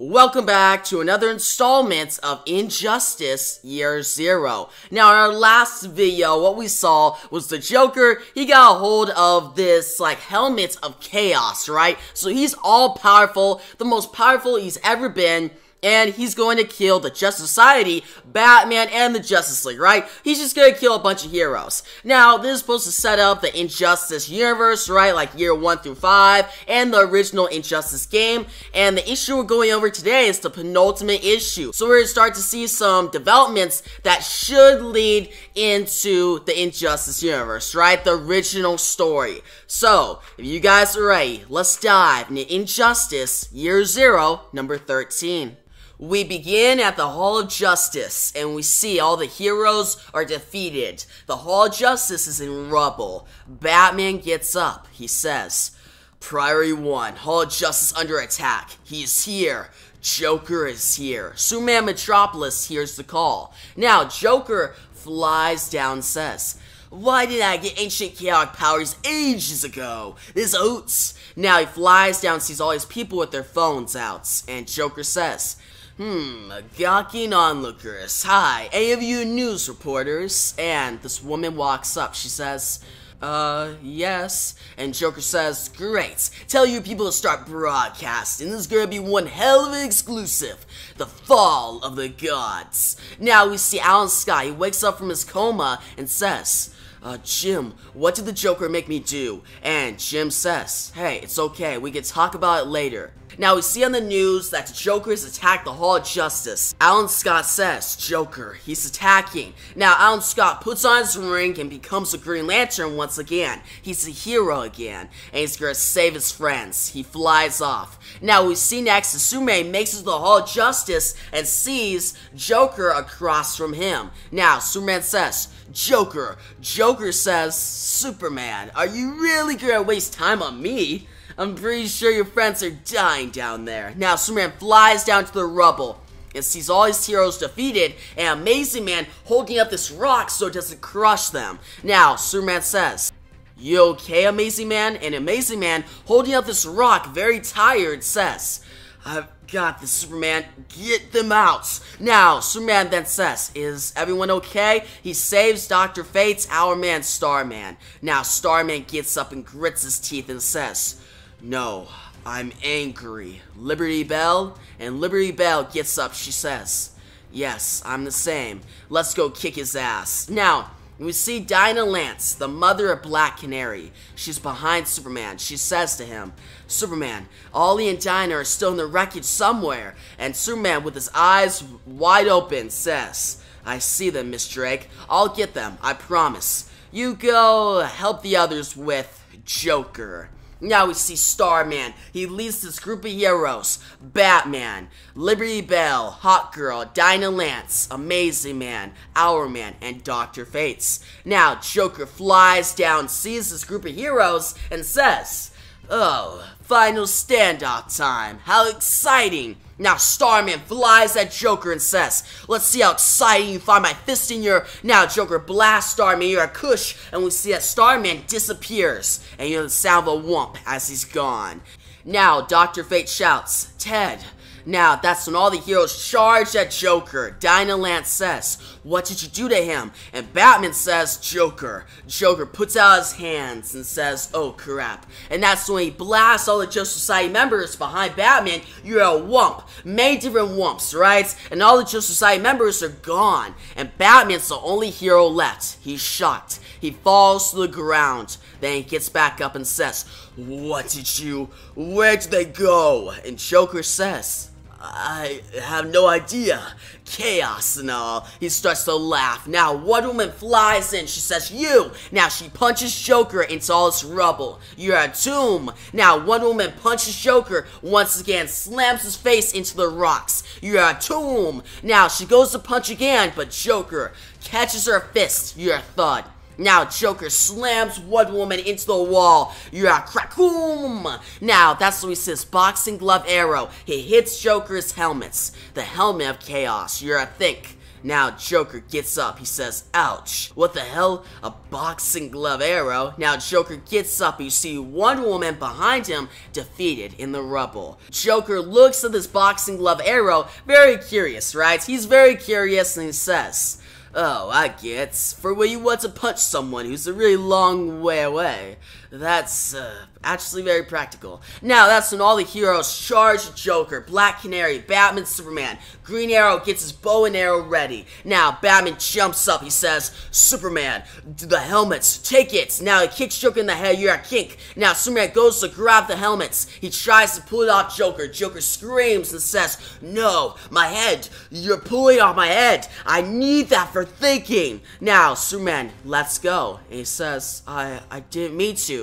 Welcome back to another installment of Injustice Year Zero. Now, in our last video, what we saw was the Joker, he got a hold of this, like, helmet of chaos, right? So he's all powerful, the most powerful he's ever been, and he's going to kill the Justice Society, Batman, and the Justice League, right? He's just gonna kill a bunch of heroes. Now, this is supposed to set up the Injustice universe, right? Like year 1 through 5, and the original Injustice game. And the issue we're going over today is the penultimate issue. So we're gonna start to see some developments that should lead into the Injustice universe, right? The original story. So, if you guys are ready, let's dive into Injustice Year Zero, number 13. We begin at the Hall of Justice, and we see all the heroes are defeated. The Hall of Justice is in rubble. Batman gets up. He says, Priority 1, Hall of Justice under attack. He's here. Joker is here. Superman Metropolis hears the call. Now, Joker flies down says, why did I get ancient chaotic powers ages ago? This oats. Now he flies down, sees all these people with their phones out, and Joker says, Hmm, gawking onlookers. Hi, you news reporters? And this woman walks up. She says, uh, yes. And Joker says, Great. Tell your people to start broadcasting. This is gonna be one hell of an exclusive. The Fall of the Gods. Now we see Alan Scott. He wakes up from his coma and says, uh, Jim, what did the Joker make me do? And Jim says, hey, it's okay, we can talk about it later. Now we see on the news that the Joker has attacked the Hall of Justice. Alan Scott says, Joker, he's attacking. Now Alan Scott puts on his ring and becomes a Green Lantern once again. He's a hero again, and he's gonna save his friends. He flies off. Now we see next Superman makes it to the Hall of Justice and sees Joker across from him. Now Superman says, Joker. Joker says, Superman, are you really gonna waste time on me? I'm pretty sure your friends are dying down there. Now, Superman flies down to the rubble and sees all his heroes defeated and Amazing Man holding up this rock so it doesn't crush them. Now, Superman says, You okay, Amazing Man? And Amazing Man, holding up this rock, very tired, says, I've got this, Superman. Get them out. Now, Superman then says, Is everyone okay? He saves Dr. Fate's Hourman Starman. Now, Starman gets up and grits his teeth and says, no, I'm angry. Liberty Bell? And Liberty Bell gets up, she says, Yes, I'm the same. Let's go kick his ass. Now, we see Dinah Lance, the mother of Black Canary. She's behind Superman. She says to him, Superman, Ollie and Dinah are still in the wreckage somewhere. And Superman, with his eyes wide open, says, I see them, Miss Drake. I'll get them, I promise. You go help the others with Joker. Now we see Starman. He leads this group of heroes. Batman, Liberty Bell, Hawkgirl, Dinah Lance, Amazing Man, Hourman, and Dr. Fates. Now Joker flies down, sees this group of heroes, and says, Oh, final standoff time. How exciting! Now Starman flies at Joker and says, Let's see how exciting you find my fist in your. Now Joker blasts Starman, you're a kush, and we see that Starman disappears, and you hear the sound of a whomp as he's gone. Now Dr. Fate shouts, Ted, now, that's when all the heroes charge at Joker. Dinah Lance says, What did you do to him? And Batman says, Joker. Joker puts out his hands and says, Oh crap. And that's when he blasts all the Justice Society members behind Batman. You're a wump. Many different wumps, right? And all the Justice Society members are gone. And Batman's the only hero left. He's shocked. He falls to the ground. Then he gets back up and says, What did you? Where did they go? And Joker says, I have no idea. Chaos and all. He starts to laugh. Now, Wonder Woman flies in. She says, You! Now, she punches Joker into all this rubble. You're a tomb. Now, Wonder Woman punches Joker once again, slams his face into the rocks. You're a tomb. Now, she goes to punch again, but Joker catches her fist. You're a thud. Now Joker slams Wonder Woman into the wall. You're a crackoom. Now that's Luis his boxing glove arrow. He hits Joker's helmets. The helmet of chaos. You're a think. Now Joker gets up. He says, ouch. What the hell? A boxing glove arrow? Now Joker gets up. You see Wonder Woman behind him defeated in the rubble. Joker looks at this boxing glove arrow, very curious, right? He's very curious and he says, Oh, I get. For when you want to punch someone who's a really long way away. That's uh, actually very practical. Now, that's when all the heroes charge Joker, Black Canary, Batman, Superman. Green Arrow gets his bow and arrow ready. Now, Batman jumps up. He says, Superman, the helmets, take it. Now, he kicks Joker in the head. You're a kink. Now, Superman goes to grab the helmets. He tries to pull it off Joker. Joker screams and says, No, my head. You're pulling off my head. I need that for thinking. Now, Superman, let's go. And he says, I, I didn't mean to.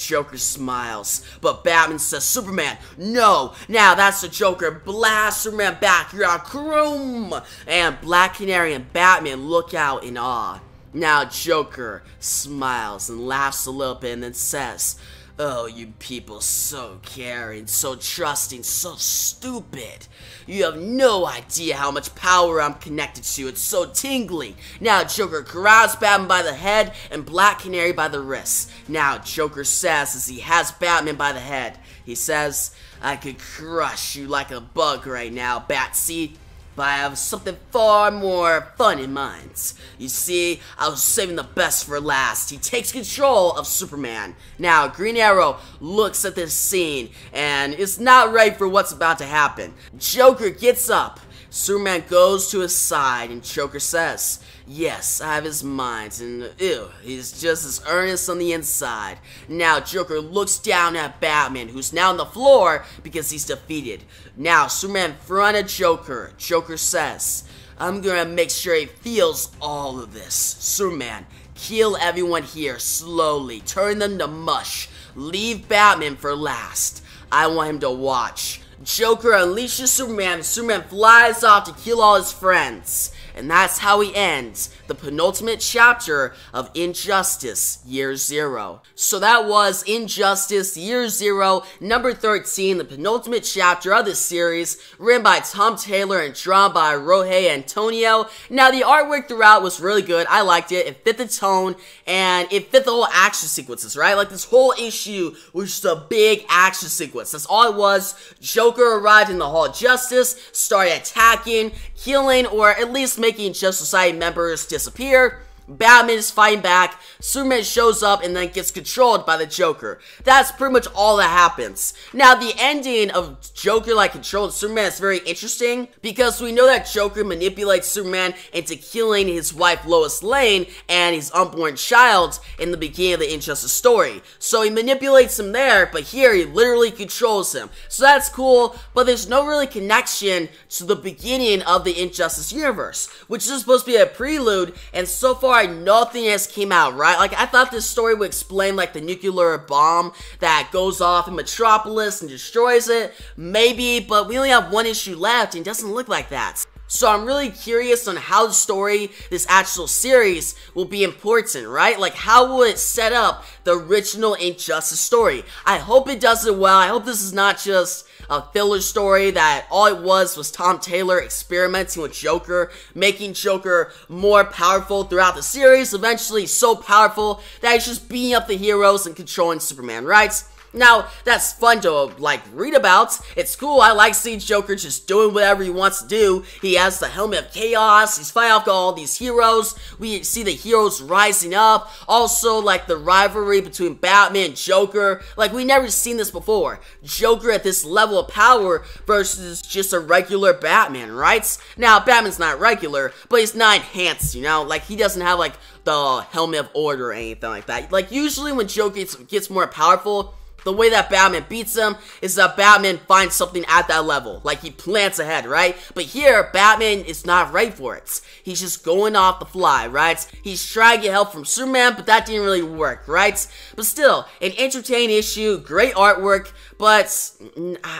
Joker smiles, but Batman says, Superman, no! Now that's the Joker, blast Superman back, you're croom! And Black Canary and Batman look out in awe. Now Joker smiles and laughs a little bit and then says, Oh, you people so caring, so trusting, so stupid. You have no idea how much power I'm connected to. It's so tingling. Now Joker grabs Batman by the head and Black Canary by the wrists. Now Joker says as he has Batman by the head, he says, I could crush you like a bug right now, Batsy but I have something far more fun in mind. You see, I was saving the best for last. He takes control of Superman. Now, Green Arrow looks at this scene and is not ready for what's about to happen. Joker gets up. Superman goes to his side and Joker says, Yes, I have his mind, and ew, he's just as earnest on the inside. Now Joker looks down at Batman, who's now on the floor because he's defeated. Now Superman in front of Joker. Joker says, I'm gonna make sure he feels all of this. Superman, kill everyone here slowly, turn them to mush. Leave Batman for last. I want him to watch. Joker unleashes Superman, Superman flies off to kill all his friends. And that's how he ends the penultimate chapter of Injustice Year Zero. So that was Injustice Year Zero, number 13, the penultimate chapter of this series, written by Tom Taylor and drawn by Roge Antonio. Now, the artwork throughout was really good. I liked it. It fit the tone, and it fit the whole action sequences, right? Like, this whole issue was just a big action sequence. That's all it was. Joker arrived in the Hall of Justice, started attacking, killing, or at least making Justice Society members disappear. Batman is fighting back, Superman shows up and then gets controlled by the Joker. That's pretty much all that happens. Now, the ending of Joker like controlling Superman is very interesting because we know that Joker manipulates Superman into killing his wife Lois Lane and his unborn child in the beginning of the Injustice story. So he manipulates him there, but here he literally controls him. So that's cool, but there's no really connection to the beginning of the Injustice universe, which is supposed to be a prelude, and so far nothing has came out, right? Like, I thought this story would explain, like, the nuclear bomb that goes off in Metropolis and destroys it. Maybe, but we only have one issue left and it doesn't look like that. So I'm really curious on how the story, this actual series, will be important, right? Like, how will it set up the original Injustice story? I hope it does it well. I hope this is not just a filler story that all it was was Tom Taylor experimenting with Joker, making Joker more powerful throughout the series, eventually so powerful that he's just beating up the heroes and controlling Superman, right? Now, that's fun to, like, read about. It's cool. I like seeing Joker just doing whatever he wants to do. He has the Helmet of Chaos. He's fighting off all these heroes. We see the heroes rising up. Also, like, the rivalry between Batman and Joker. Like, we never seen this before. Joker at this level of power versus just a regular Batman, right? Now, Batman's not regular, but he's not enhanced, you know? Like, he doesn't have, like, the Helmet of Order or anything like that. Like, usually when Joker gets, gets more powerful, the way that Batman beats him is that Batman finds something at that level. Like he plants ahead, right? But here, Batman is not ready for it. He's just going off the fly, right? He's trying to get help from Superman, but that didn't really work, right? But still, an entertaining issue, great artwork, but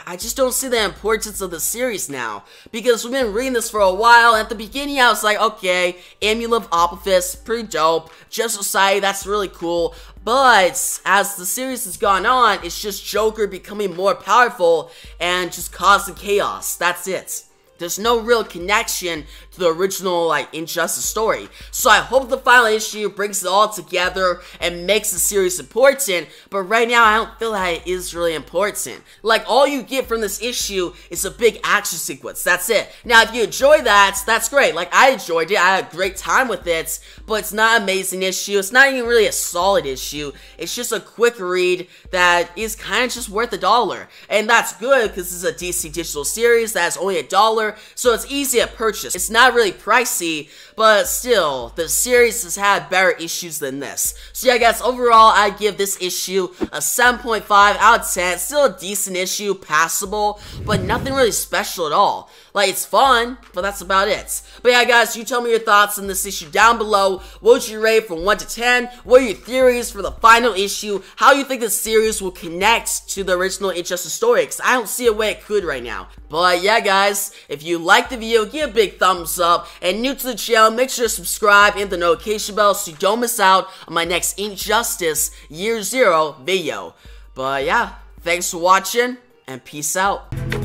I just don't see the importance of the series now. Because we've been reading this for a while, at the beginning I was like, okay, Amulet of Apophis, pretty dope. Just Society, that's really cool. But as the series has gone on, it's just Joker becoming more powerful and just causing chaos. That's it. There's no real connection to the original like Injustice story. So I hope the final issue brings it all together and makes the series important, but right now I don't feel like it is really important. Like all you get from this issue is a big action sequence. That's it. Now if you enjoy that, that's great. Like I enjoyed it. I had a great time with it, but it's not amazing issue. It's not even really a solid issue. It's just a quick read that is kind of just worth a dollar. And that's good because this is a DC digital series that's only a dollar, so it's easy to purchase. It's not really pricey, but still, the series has had better issues than this. So yeah guys, overall I give this issue a 7.5 out of 10. Still a decent issue, passable, but nothing really special at all. Like, it's fun, but that's about it. But yeah, guys, you tell me your thoughts on this issue down below. What would you rate from 1 to 10? What are your theories for the final issue? How you think the series will connect to the original Injustice story? Because I don't see a way it could right now. But yeah, guys, if you like the video, give a big thumbs up. And new to the channel, make sure to subscribe and the notification bell so you don't miss out on my next Injustice Year Zero video. But yeah, thanks for watching, and peace out.